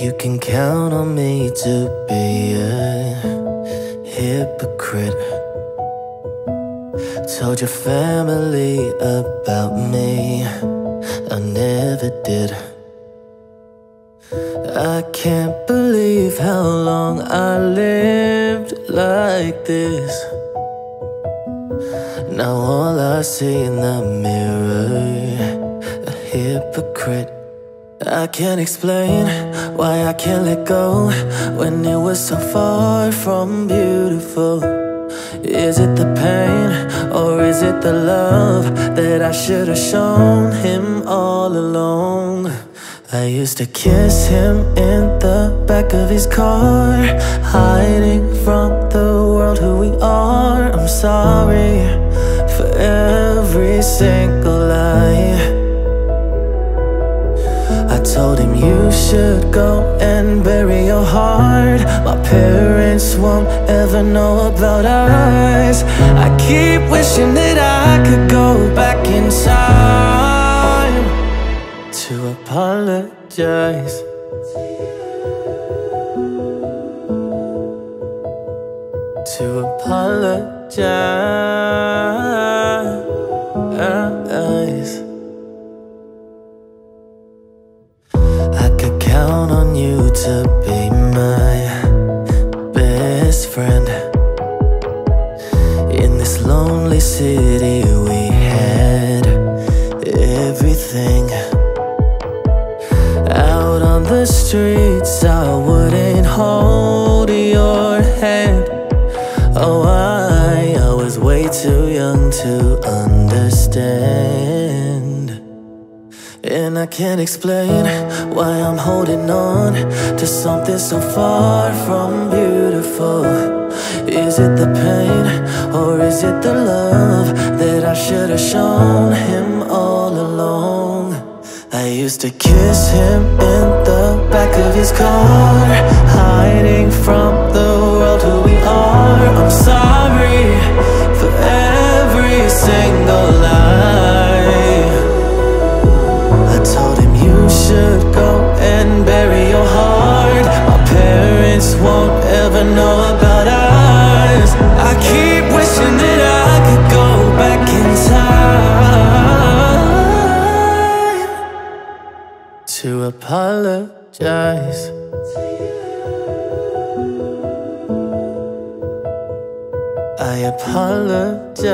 You can count on me to be a hypocrite. Told your family about me, I never did. I can't believe how long I lived like this. Now all I see in the mirror, a hypocrite. I can't explain why I can't let go when it was so far from beautiful. Is it the pain or is it the love that I should have shown him all along? I used to kiss him in the back of his car, hiding from the world who we are. I'm sorry for every single lie. Told him you should go and bury your heart. My parents won't ever know about us. I keep wishing that I could go back in time To apologize. To apologize to be my best friend. In this lonely city, we had everything. Out on the streets, I wouldn't hold your hand. Oh, I, I was way too young to understand. And I can't explain why I'm holding on to something so far from beautiful. Is it the pain or is it the love that I should have shown him all along? I used to kiss him in the back of his car, hiding from the to apologize to you. I apologize.